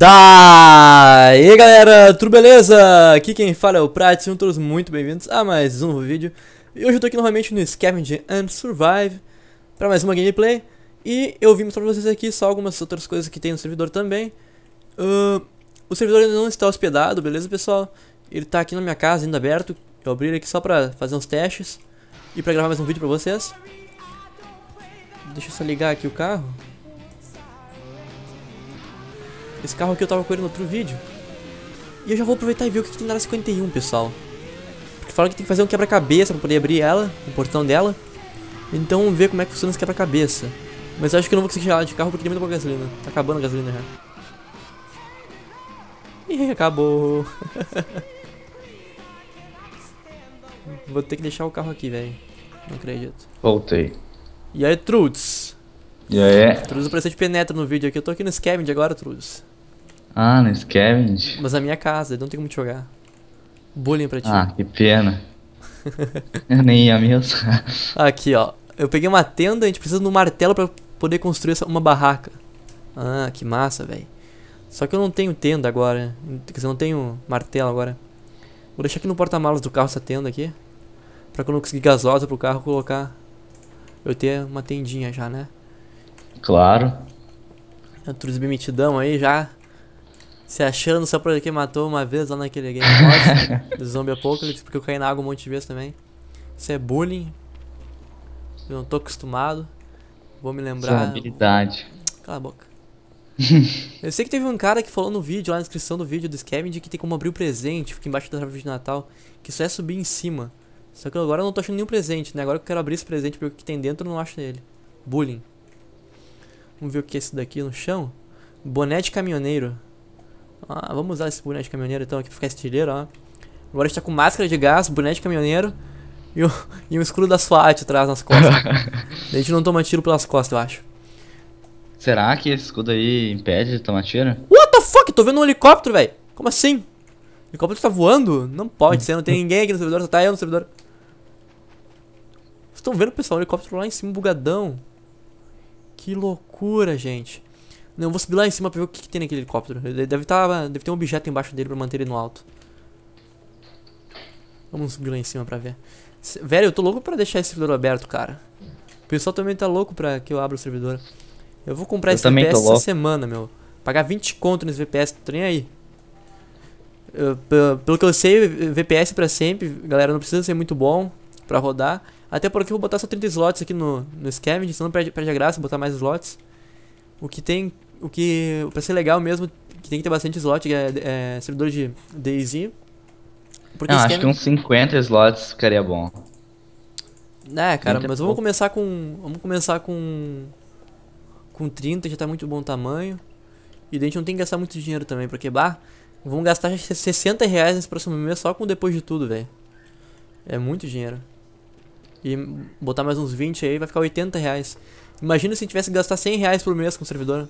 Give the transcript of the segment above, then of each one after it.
Daí galera, tudo beleza? Aqui quem fala é o Prat, sejam todos muito bem-vindos a mais um novo vídeo. E hoje eu tô aqui novamente no Scavenge and Survive Pra mais uma gameplay. E eu vim mostrar pra vocês aqui só algumas outras coisas que tem no servidor também. Uh, O servidor ainda não está hospedado, beleza pessoal? Ele tá aqui na minha casa ainda aberto. Eu abri ele aqui só pra fazer uns testes E pra gravar mais um vídeo pra vocês. Deixa eu só ligar aqui o carro esse carro aqui eu tava com ele no outro vídeo. E eu já vou aproveitar e ver o que, que tem na área 51, pessoal. Porque falaram que tem que fazer um quebra-cabeça pra poder abrir ela, o portão dela. Então vamos ver como é que funciona esse quebra-cabeça. Mas eu acho que eu não vou conseguir chegar de carro porque tem muita gasolina. Tá acabando a gasolina já. Ih, acabou. vou ter que deixar o carro aqui, velho. Não acredito. Voltei. E aí, Trudes? E aí? Trudes apareceu de penetra no vídeo aqui. Eu tô aqui no Scavenge agora, Trudes. Ah, no Scavenge? Mas a minha casa, não tem como te jogar. Bullying pra ti. Ah, que pena. eu nem ia mesmo. Aqui, ó. Eu peguei uma tenda, a gente precisa de um martelo pra poder construir uma barraca. Ah, que massa, velho. Só que eu não tenho tenda agora. Quer dizer, eu não tenho martelo agora. Vou deixar aqui no porta-malas do carro essa tenda aqui. Pra quando eu conseguir gasosa pro carro colocar. Eu ter uma tendinha já, né? Claro. Tudo bem metidão aí já. Se achando só porque matou uma vez lá naquele game do Zombie Apocalypse, porque eu caí na água um monte de vezes também. Isso é bullying. Eu não tô acostumado. Vou me lembrar. Sua habilidade. Cala a boca. eu sei que teve um cara que falou no vídeo, lá na descrição do vídeo do Scavenge, que tem como abrir o presente, fica embaixo da árvore de Natal, que só é subir em cima. Só que agora eu não tô achando nenhum presente, né? Agora que eu quero abrir esse presente ver o que tem dentro, eu não acho ele. Bullying. Vamos ver o que é isso daqui no chão. Boné de caminhoneiro. Ah, vamos usar esse boné de caminhoneiro então aqui pra ficar estileiro, ó. Agora a gente tá com máscara de gás, boné de caminhoneiro e, o, e um escudo da SWAT atrás nas costas. a gente não toma tiro pelas costas, eu acho. Será que esse escudo aí impede de tomar tiro? What the fuck? Tô vendo um helicóptero, velho. Como assim? O helicóptero tá voando? Não pode ser, não tem ninguém aqui no servidor, só tá eu no servidor. Vocês estão vendo, pessoal? O helicóptero lá em cima, bugadão. Que loucura, gente. Não, eu vou subir lá em cima pra ver o que, que tem naquele helicóptero. Deve, tá, deve ter um objeto embaixo dele pra manter ele no alto. Vamos subir lá em cima pra ver. Velho, eu tô louco pra deixar esse servidor aberto, cara. O pessoal também tá louco pra que eu abra o servidor. Eu vou comprar eu esse VPS essa semana, meu. Pagar 20 conto nesse VPS, tô nem aí. Eu, pelo que eu sei, VPS pra sempre, galera, não precisa ser muito bom pra rodar. Até porque eu vou botar só 30 slots aqui no, no Scavenge, senão perde, perde a graça botar mais slots. O que tem o que, pra ser legal mesmo, que tem que ter bastante slot, é, é servidor de DayZ. Porque Não, acho que uns 50 slots ficaria bom. É, cara, mas vamos começar com. Vamos começar com. Com 30, já tá muito bom tamanho. E a gente não tem que gastar muito dinheiro também, porque, bah, vamos gastar 60 reais nesse próximo mês só com depois de tudo, velho. É muito dinheiro. E botar mais uns 20 aí vai ficar 80 reais. Imagina se a gente tivesse que gastar 100 reais por mês com o servidor.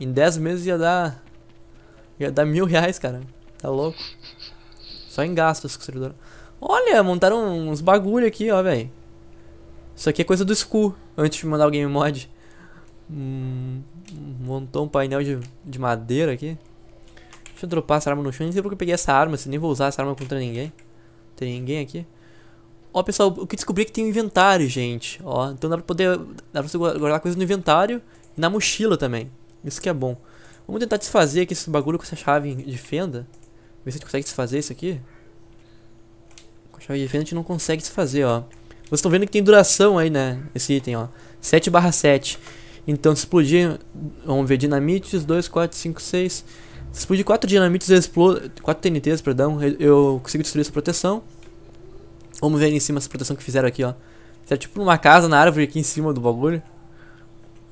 Em 10 meses ia dar. Ia dar mil reais, cara. Tá louco? Só em gastos com o servidor. Olha, montaram uns bagulho aqui, ó, velho. Isso aqui é coisa do Skull, antes de mandar o game mod. Hum, montou um painel de, de madeira aqui. Deixa eu dropar essa arma no chão. Nem sei porque eu peguei essa arma, se nem vou usar essa arma contra ninguém. Tem ninguém aqui. Ó, pessoal, o que descobri é que tem um inventário, gente. Ó, então dá pra poder. Dá pra você guardar coisas no inventário e na mochila também. Isso que é bom. Vamos tentar desfazer aqui esse bagulho com essa chave de fenda. Ver se a gente consegue desfazer isso aqui. Com a chave de fenda a gente não consegue desfazer, ó. Vocês estão vendo que tem duração aí, né? Esse item, ó. 7 barra 7. Então se explodir, vamos ver, dinamites, 2, 4, 5, 6. Se explodir 4 dinamites, eu explodo, 4 TNTs, perdão, eu consigo destruir essa proteção. Vamos ver ali em cima essa proteção que fizeram aqui, ó. Fizeram tipo uma casa na árvore aqui em cima do bagulho.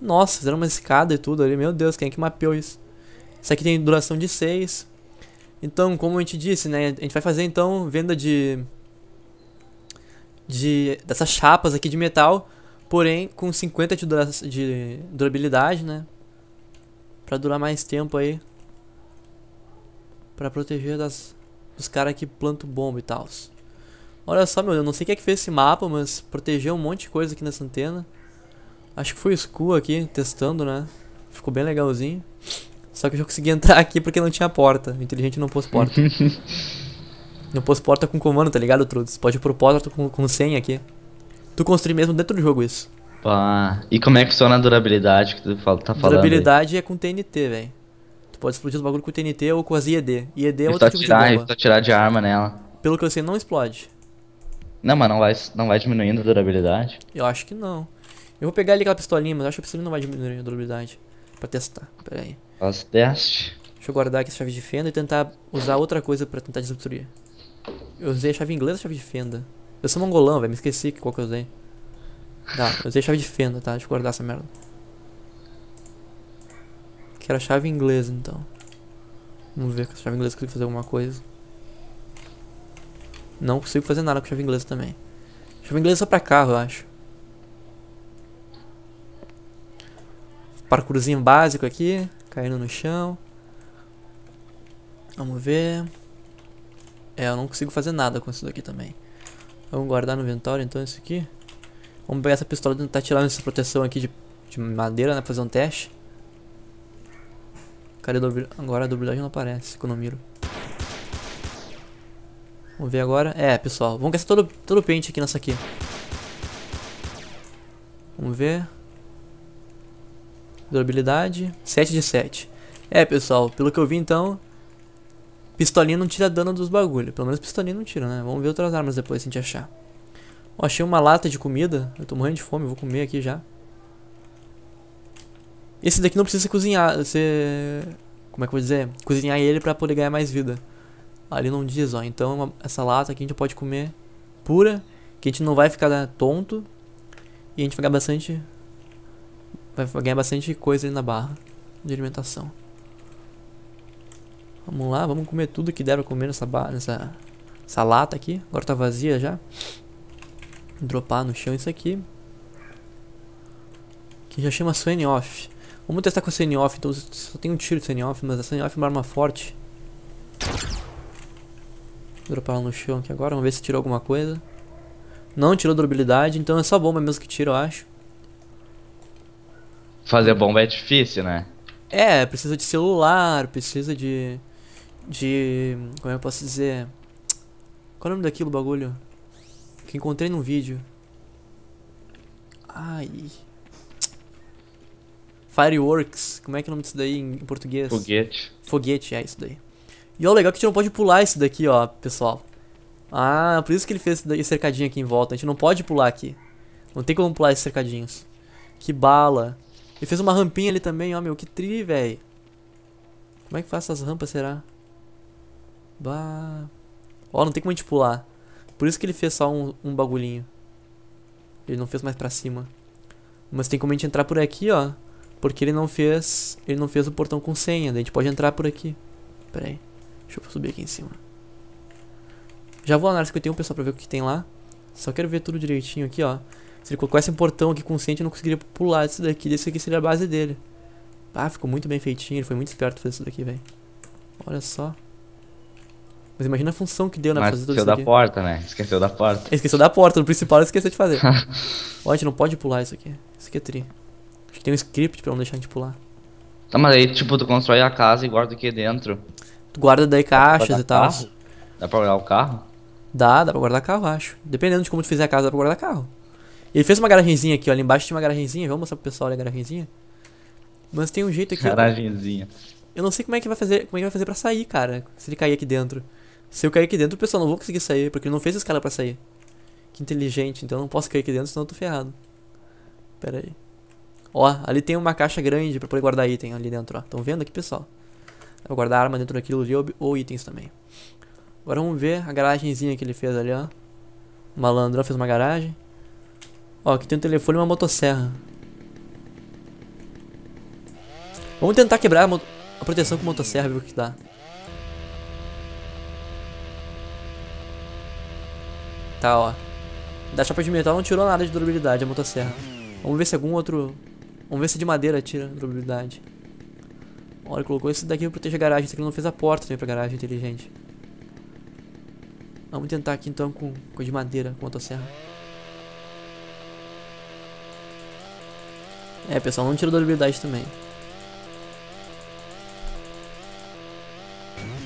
Nossa, fizeram uma escada e tudo ali. Meu Deus, quem é que mapeou isso? Isso aqui tem duração de 6. Então, como a gente disse, né? A gente vai fazer então venda de. de dessas chapas aqui de metal. Porém, com 50 de, dura de durabilidade, né? Pra durar mais tempo aí. Pra proteger das, dos caras que plantam bomba e tal. Olha só, meu, eu não sei quem é que fez esse mapa, mas protegeu um monte de coisa aqui nessa antena. Acho que foi o Skull aqui, testando, né? Ficou bem legalzinho. Só que eu já consegui entrar aqui porque não tinha porta. O inteligente não pôs porta. não pôs porta com comando, tá ligado, Trudes? Pode pôr porta com, com senha aqui. Tu construir mesmo dentro do jogo isso. Pá. E como é que funciona a durabilidade que tu fala- tá falando? aí? Durabilidade é com TNT, velho. Tu pode explodir os bagulho com TNT ou com as IED. IED é outro tipo de atirar, e bomba. tu atirar de arma nela. Pelo que eu sei, não explode. Não, mas não vai, não vai diminuindo a durabilidade. Eu acho que não. Eu vou pegar ali aquela pistolinha, mas acho que a pistolinha não vai diminuir a durabilidade. Pra testar. Pera aí. Faz teste. Deixa eu guardar aqui a chave de fenda e tentar usar outra coisa pra tentar destruir. Eu usei a chave inglesa ou a chave de fenda? Eu sou mongolão, velho. Me esqueci qual que eu usei. Tá, eu usei a chave de fenda, tá? Deixa eu guardar essa merda. Que era a chave inglesa, então. Vamos ver com a chave inglesa consigo fazer alguma coisa. Não consigo fazer nada com a chave inglesa também. Chave inglesa é só pra carro, eu acho. Parkourzinho básico aqui. Caindo no chão. Vamos ver. É, eu não consigo fazer nada com isso daqui também. Vamos guardar no inventário então isso aqui. Vamos pegar essa pistola e tentar tirar essa proteção aqui de, de madeira, né? Fazer um teste. Cadê a? Agora a durabilidade não aparece quando eu miro. Vamos ver agora. É, pessoal. Vamos gastar todo, todo o pente aqui nessa aqui. Vamos ver. Durabilidade. 7 de 7. É, pessoal. Pelo que eu vi, então... Pistolinha não tira dano dos bagulho. Pelo menos pistolinha não tira, né? Vamos ver outras armas depois se a gente achar. Ó, achei uma lata de comida. Eu tô morrendo de fome. Vou comer aqui já. Esse daqui não precisa cozinhar. Você... Como é que eu vou dizer? Cozinhar ele pra poder ganhar mais vida. Ali não diz, ó. Então uma- essa lata aqui a gente pode comer pura. Que a gente não vai ficar né, tonto. E a gente vai ganhar bastante. Vai ganhar bastante coisa ali na barra de alimentação. Vamos lá, vamos comer tudo que der pra comer nessa, ba- nessa, essa lata aqui. Agora tá vazia já. Dropar no chão isso aqui. Que já chama Swane Off. Vamos testar com a Swane Off. Então só tem um tiro de Swane Off, mas a Swane Off é uma arma forte. Dropar ela no chão aqui agora. Vamos ver se tirou alguma coisa. Não tirou durabilidade, então é só bomba mesmo que tira, eu acho. Fazer bomba é difícil, né? É, precisa de celular, precisa de. De. Como é que eu posso dizer? Qual é o nome daquilo, bagulho? Que encontrei num vídeo. Ai. Fireworks. Como é que é o nome disso daí em, português? Foguete. Foguete, é isso daí. E ó, o legal é que a gente não pode pular isso daqui, ó, pessoal. Ah, por isso que ele fez esse cercadinho aqui em volta. A gente não pode pular aqui. Não tem como pular esses cercadinhos. Que bala. Ele fez uma rampinha ali também, ó, meu. Que tri, velho. Como é que faz essas rampas, será? Bah. Ó, não tem como a gente pular. Por isso que ele fez só um, um bagulhinho. Ele não fez mais pra cima. Mas tem como a gente entrar por aqui, ó. Porque ele não fez. Ele não fez o portão com senha. Daí a gente pode entrar por aqui. Pera aí. Deixa eu subir aqui em cima. Já vou lá na área 51, pessoal, pra ver o que tem lá. Só quero ver tudo direitinho aqui, ó. Se ele colocasse um portão aqui a gente não conseguiria pular desse daqui. Desse aqui seria a base dele. Ah, ficou muito bem feitinho. Ele foi muito esperto fazer isso daqui, velho. Olha só. Mas imagina a função que deu, né? Mas fazer tudo esqueceu isso da aqui. porta, né? Esqueceu da porta. Ele esqueceu da porta, no principal ele esqueceu de fazer. Ó, a gente não pode pular isso aqui. Isso aqui é tri. Acho que tem um script pra não deixar a gente pular. Tá, mas aí, tipo, tu constrói a casa e guarda aqui dentro. Tu guarda daí caixas e tal. Dá pra olhar o carro? Dá, dá pra guardar carro, acho. Dependendo de como tu fizer a casa, dá pra guardar carro. Ele fez uma garagenzinha aqui, ó. Ali embaixo tinha uma garagenzinha. Vamos mostrar pro pessoal a garagenzinha. Mas tem um jeito aqui. Garagenzinha. Eu não sei como é que vai fazer. Como é que vai fazer pra sair, cara. Se ele cair aqui dentro. Se eu cair aqui dentro, o pessoal não vou conseguir sair, porque ele não fez a escala pra sair. Que inteligente, então eu não posso cair aqui dentro, senão eu tô ferrado. Pera aí. Ó, ali tem uma caixa grande pra poder guardar item ali dentro, ó. Tão vendo aqui, pessoal? Eu vou guardar arma dentro daquilo ali ou, itens também. Agora vamos ver a garagenzinha que ele fez ali, ó. O malandrão fez uma garagem. Ó, aqui tem um telefone e uma motosserra. Vamos tentar quebrar a, a proteção com motosserra, ver o que dá. Tá, ó. Da chapa de metal não tirou nada de durabilidade a motosserra. Vamos ver se algum outro... Vamos ver se de madeira tira durabilidade. Olha, colocou esse daqui pra proteger a garagem. Esse aqui não fez a porta também pra garagem inteligente. Vamos tentar aqui então com, com a de madeira, com motosserra. É, pessoal, não tira durabilidade também.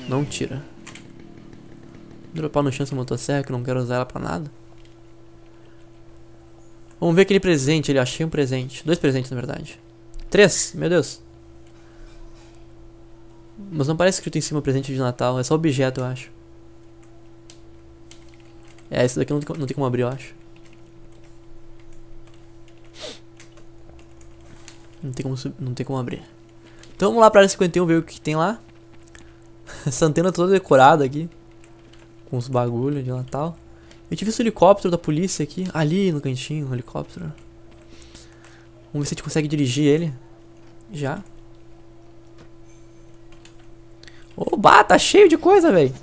Não tira. Dropar no chão essa motosserra que eu não quero usar ela pra nada. Vamos ver aquele presente ali. Achei um presente. Dois presentes, na verdade. Três. Meu Deus. Mas não parece escrito em cima presente de Natal. É só objeto, eu acho. É, esse daqui não tem como abrir, eu acho. Não tem como, não tem como abrir. Então vamos lá pra área 51 ver o que tem lá. Essa antena toda decorada aqui. Com os bagulhos de Natal. Eu tive esse helicóptero da polícia aqui. Ali no cantinho, um helicóptero. Vamos ver se a gente consegue dirigir ele. Já. Oba, tá cheio de coisa, velho.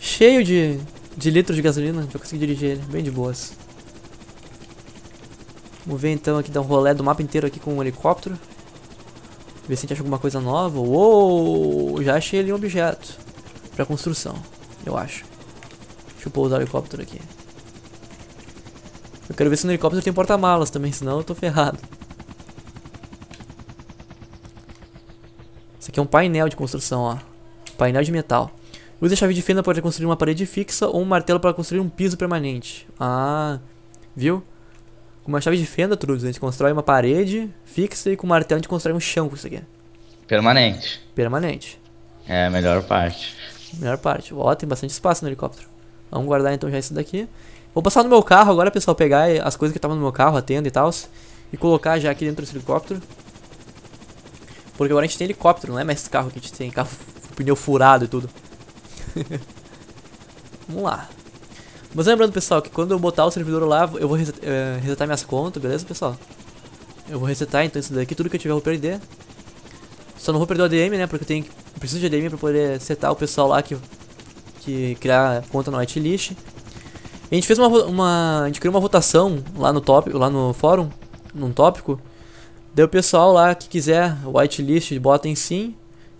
Cheio de, de litros de gasolina. Pra conseguir dirigir ele. Bem de boas. Vamos ver então aqui, dar um rolê do mapa inteiro aqui com um helicóptero. Ver se a gente acha alguma coisa nova. Uou! Já achei ali um objeto. Pra construção, eu acho. Deixa eu pousar o helicóptero aqui. Eu quero ver se no helicóptero tem porta-malas também, senão eu tô ferrado. Isso aqui é um painel de construção, ó. Painel de metal. Use a chave de fenda para construir uma parede fixa ou um martelo para construir um piso permanente. Ah, viu? Com uma chave de fenda, Truz, a gente constrói uma parede fixa e com um martelo a gente constrói um chão com isso aqui. Permanente. Permanente. É a melhor parte. Melhor parte. Ó, tem bastante espaço no helicóptero. Vamos guardar então já isso daqui. Vou passar no meu carro agora, pessoal, pegar as coisas que estavam no meu carro, a tenda e tal, e colocar já aqui dentro desse helicóptero. Porque agora a gente tem helicóptero, não é mais esse carro que a gente tem, carro pneu furado e tudo. Vamos lá. Mas lembrando, pessoal, que quando eu botar o servidor lá, eu vou resetar, é, resetar minhas contas, beleza, pessoal? Eu vou resetar, então, isso daqui, tudo que eu tiver eu vou perder. Só não vou perder o ADM, né, porque eu tenho eu preciso de ADM pra poder setar o pessoal lá que, que criar conta no whitelist. A gente fez uma, uma, a gente criou uma votação lá no tópico, lá no fórum, num tópico. Daí o pessoal lá que quiser whitelist, bota em sim,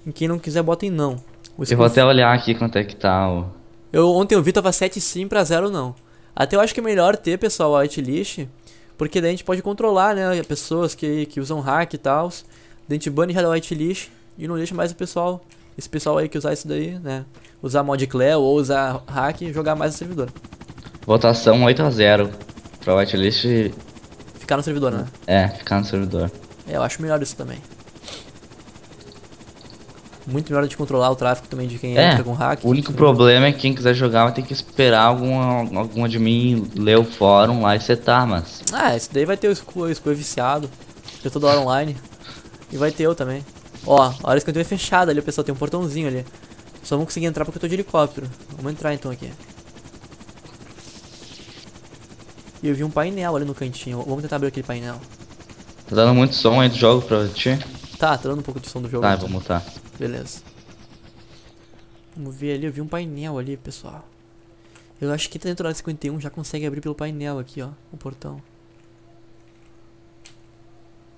e quem não quiser, bota em não. eu vou até olhar aqui quanto é que tá o... Eu, ontem eu vi tava 7 sim pra 0 não. Até eu acho que é melhor ter, pessoal, o whitelist, porque daí a gente pode controlar, né, pessoas que, que usam hack e tal. A gente bane já da whitelist e não deixa mais o pessoal, esse pessoal aí que usar isso daí, né, usar mod Cleo ou usar hack e jogar mais no servidor. Votação 8 a 0 pra whitelist ficar no servidor, né? É, ficar no servidor. É, eu acho melhor isso também. Muito melhor de controlar o tráfego também de quem é, entra com hack. O único problema é que quem quiser jogar vai ter que esperar algum, algum admin ler o fórum lá e setar, mas. Ah, esse daí vai ter o Scoo, o viciado. Tem toda hora online. E vai ter eu também. Ó, a hora que eu tenho é fechada ali, pessoal. Tem um portãozinho ali. Só vamos conseguir entrar porque eu tô de helicóptero. Vamos entrar então aqui. E eu vi um painel ali no cantinho. Vamos tentar abrir aquele painel. Tá dando muito som aí do jogo pra ti? Tá, tá dando um pouco de som do jogo. Tá, vou mutar. Beleza. Vamos ver ali, eu vi um painel ali, pessoal. Eu acho que dentro da 51 já consegue abrir pelo painel aqui, ó, o portão.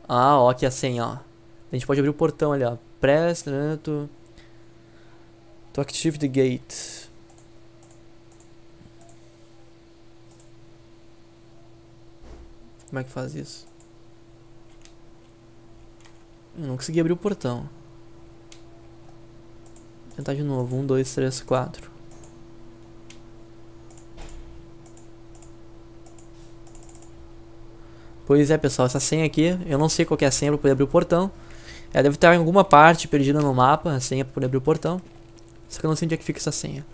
Ah, ó, aqui a senha, ó. A gente pode abrir o portão ali, ó. Press, né, to, to active the gate. Como é que faz isso? Eu não consegui abrir o portão tentar de novo. Um, dois, três, quatro. Pois é, pessoal, essa senha aqui, eu não sei qual é a senha para poder abrir o portão. Ela deve estar em alguma parte perdida no mapa, a senha para poder abrir o portão. Só que eu não sei onde é que fica essa senha.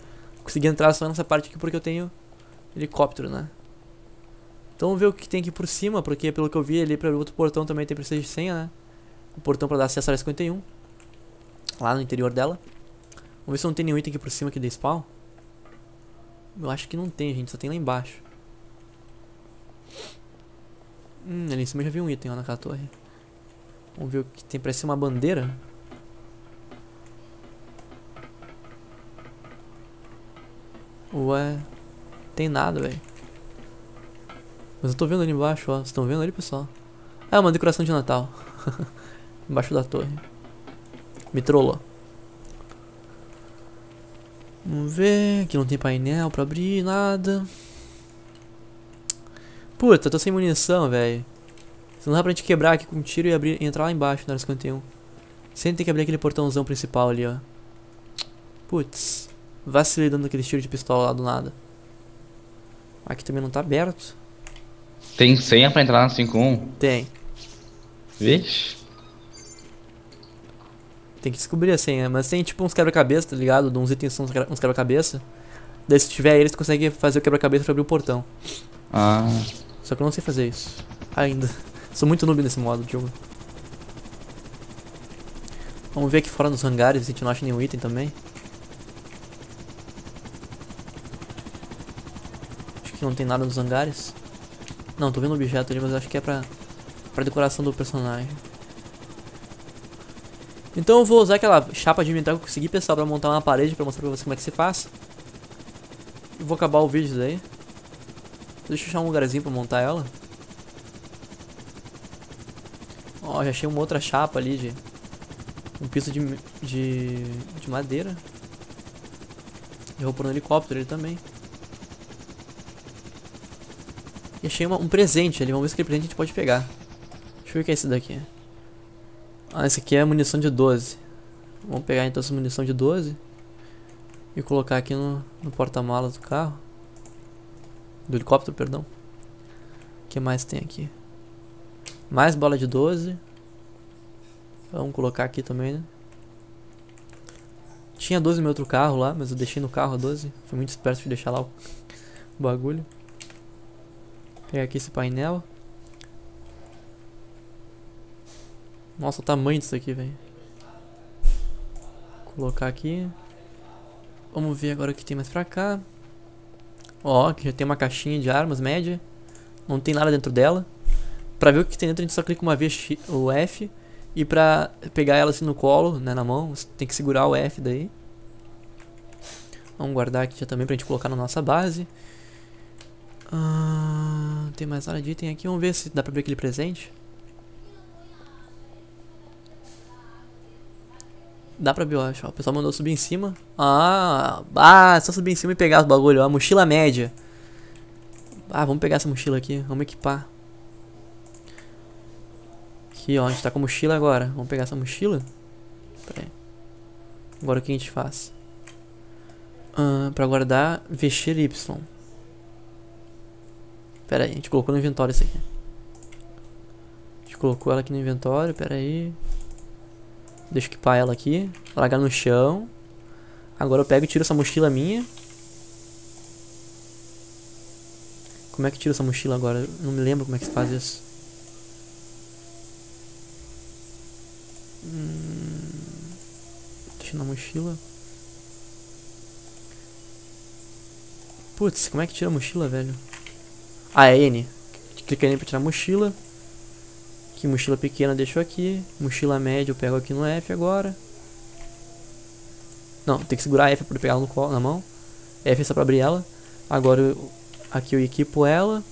Consegui entrar só nessa parte aqui porque eu tenho helicóptero, né? Então vamos ver o que tem aqui por cima, porque pelo que eu vi ali para o outro portão também tem precisa de senha, né? O portão para dar acesso à área 51. Lá no interior dela. Vamos ver se não tem nenhum item aqui por cima que dê spawn. Eu acho que não tem, gente. Só tem lá embaixo. Hum, ali em cima já vi um item, ó, naquela torre. Vamos ver o que tem. Parece uma bandeira. Ué. Tem nada, velho. Mas eu tô vendo ali embaixo, ó. Vocês estão vendo ali, pessoal? Ah, é uma decoração de Natal. embaixo da torre. Me trollou. Vamos ver, aqui não tem painel pra abrir, nada. Puta, tô sem munição, velho. Se não dá pra gente quebrar aqui com um tiro e abrir, entrar lá embaixo na área 51. Sem ter que abrir aquele portãozão principal ali, ó. Putz. Vacilei dando aquele tiro de pistola lá do nada. Aqui também não tá aberto. Tem senha pra entrar na 51? Tem. Vixe. Tem que descobrir a senha, mas tem tipo uns quebra-cabeça, tá ligado? De uns itens são uns quebra-cabeça. Daí se tiver eles, tu consegue fazer o quebra-cabeça pra abrir o portão. Ah. Só que eu não sei fazer isso. Ainda. Sou muito noob nesse modo de jogo. Vamos ver aqui fora nos hangares se a gente não acha nenhum item também. Acho que não tem nada nos hangares. Não, tô vendo objeto ali, mas acho que é pra, pra decoração do personagem. Então eu vou usar aquela chapa de inventário que eu consegui, pessoal, pra montar uma parede pra mostrar pra vocês como é que se faz. E vou acabar o vídeo daí. Deixa eu achar um lugarzinho pra montar ela. Ó, já achei uma outra chapa ali de... Um piso de, de, de madeira. Eu vou pôr no helicóptero ele também. E achei uma, um presente ali. Vamos ver se aquele presente a gente pode pegar. Deixa eu ver o que é esse daqui. Ah, esse aqui é munição de 12. Vamos pegar então essa munição de 12. E colocar aqui no, no porta-malas do carro. Do helicóptero, perdão. O que mais tem aqui? Mais bala de 12. Vamos colocar aqui também, né? Tinha 12 no meu outro carro lá, mas eu deixei no carro a 12. Fui muito esperto de deixar lá o, o bagulho. Pegar aqui esse painel. Nossa, o tamanho disso aqui, velho. Colocar aqui. Vamos ver agora o que tem mais pra cá. Ó, aqui já tem uma caixinha de armas média. Não tem nada dentro dela. Pra ver o que tem dentro, a gente só clica uma vez o F. E pra pegar ela assim no colo, né, na mão, você tem que segurar o F daí. Vamos guardar aqui já também pra gente colocar na nossa base. Ah, tem mais nada de item aqui. Vamos ver se dá pra ver aquele presente. Dá pra ver, eu acho. O pessoal mandou subir em cima. Ah, ah, só subir em cima e pegar os bagulho. A mochila média. Ah, vamos pegar essa mochila aqui. Vamos equipar. Aqui, ó. A gente tá com mochila agora. Vamos pegar essa mochila. Pera aí. Agora o que a gente faz? Ah, pra guardar, vestir Y. Pera aí, a gente colocou no inventório isso aqui. A gente colocou ela aqui no inventório, pera aí. Deixa eu equipar ela aqui. Largar no chão. Agora eu pego e tiro essa mochila minha. Como é que tiro essa mochila agora? Eu não me lembro como é que se faz isso. Hum, deixa na mochila. Putz, como é que tira a mochila, velho? Ah, é N. Clica N pra tirar a mochila. Que mochila pequena deixo aqui. Mochila média eu pego aqui no F agora. Não, tem que segurar F para pegar ela no colo, na mão. F é só pra abrir ela. Agora eu, aqui eu equipo ela.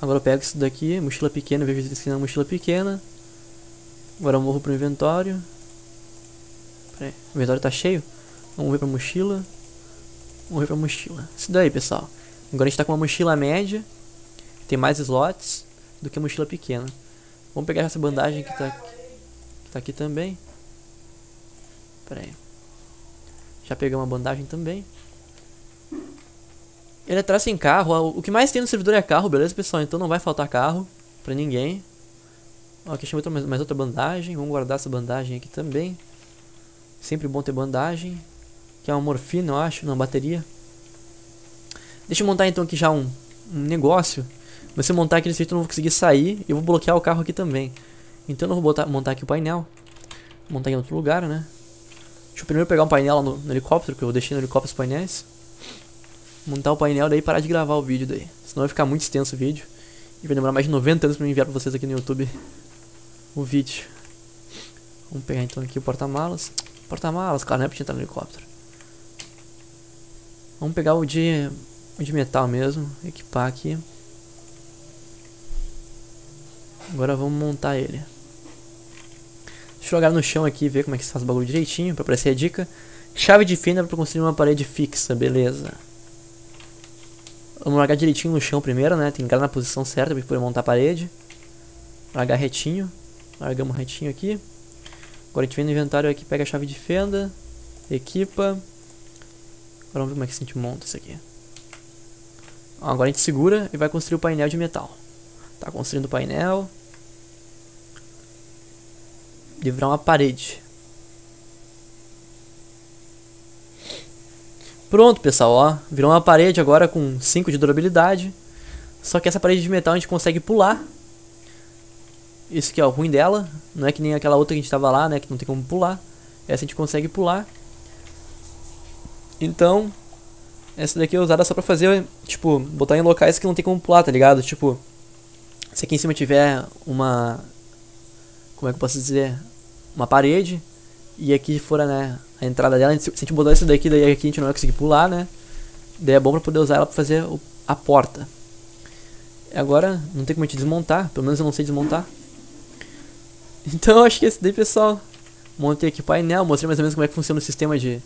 Agora eu pego isso daqui, mochila pequena, vejo se na mochila pequena. Agora eu morro pro inventório. Pera o inventório tá cheio. Vamos ver pra mochila. Vamos ver pra mochila. Isso daí, pessoal. Agora a gente tá com uma mochila média. Tem mais slots do que a mochila pequena. Vamos pegar essa bandagem que tá, que tá aqui também. Pera aí. Já pegamos a bandagem também. Ele é sem carro. O que mais tem no servidor é carro, beleza, pessoal? Então não vai faltar carro pra ninguém. Ó, aqui chama mais outra bandagem. Vamos guardar essa bandagem aqui também. Sempre bom ter bandagem. Que é uma morfina, eu acho, não, bateria. Deixa eu montar então aqui já um, um negócio mas se eu montar aqui nesse jeito eu não vou conseguir sair e eu vou bloquear o carro aqui também. Então eu não vou botar, montar aqui o painel. Vou montar em outro lugar, né? Deixa eu primeiro pegar um painel lá no, no helicóptero, que eu deixei no helicóptero os painéis. Montar o painel daí e parar de gravar o vídeo daí. Senão vai ficar muito extenso o vídeo. E vai demorar mais de 90 anos pra me enviar pra vocês aqui no YouTube o vídeo. Vamos pegar então aqui o porta-malas. Porta-malas, cara, não é pra entrar no helicóptero. Vamos pegar o de, o de metal mesmo, equipar aqui. Agora vamos montar ele. Deixa eu jogar no chão aqui e ver como é que se faz o bagulho direitinho, pra aparecer a dica. Chave de fenda pra construir uma parede fixa, beleza. Vamos largar direitinho no chão primeiro, né? Tem que entrar na posição certa pra poder montar a parede. Largar retinho. Largamos retinho aqui. Agora a gente vem no inventário aqui, pega a chave de fenda. Equipa. Agora vamos ver como é que a gente monta isso aqui. Agora a gente segura e vai construir o painel de metal. Tá construindo o painel. Livrar uma parede. Pronto, pessoal, ó. Virou uma parede agora com 5 de durabilidade. Só que essa parede de metal a gente consegue pular. Isso que é o ruim dela. Não é que nem aquela outra que a gente tava lá, né? Que não tem como pular. Essa a gente consegue pular. Então, essa daqui é usada só pra fazer, tipo, botar em locais que não tem como pular, tá ligado? Tipo, se aqui em cima tiver uma. Como é que eu posso dizer? Uma parede. E aqui fora, né? A entrada dela. Se a gente botar isso daqui, daí aqui a gente não vai conseguir pular, né? Daí é bom pra poder usar ela pra fazer a porta. Agora, não tem como a gente desmontar. Pelo menos eu não sei desmontar. Então, acho que esse daí, pessoal. Montei aqui o painel. Mostrei mais ou menos como é que funciona o sistema de,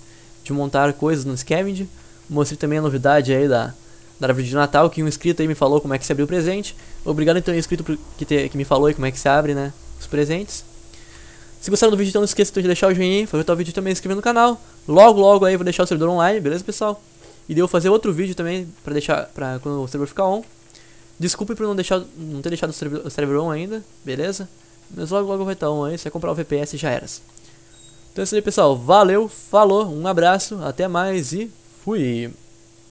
de montar coisas no Scavenge. Mostrei também a novidade aí da, da árvore de Natal, que um inscrito aí me falou como é que se abriu o presente. Obrigado então inscrito que, te, que me falou aí como é que se abre, né, os presentes. Se gostaram do vídeo, então não esqueça de deixar o joinha, favoritar o vídeo também se inscrever no canal. Logo, logo aí vou deixar o servidor online, beleza, pessoal? E devo fazer outro vídeo também para deixar para quando o servidor ficar on. Desculpe por não deixar não ter deixado o servidor, o servidor on ainda, beleza? Mas logo logo vai estar on aí, você comprar o VPS já era. Então é isso aí, pessoal. Valeu, falou, um abraço, até mais e fui!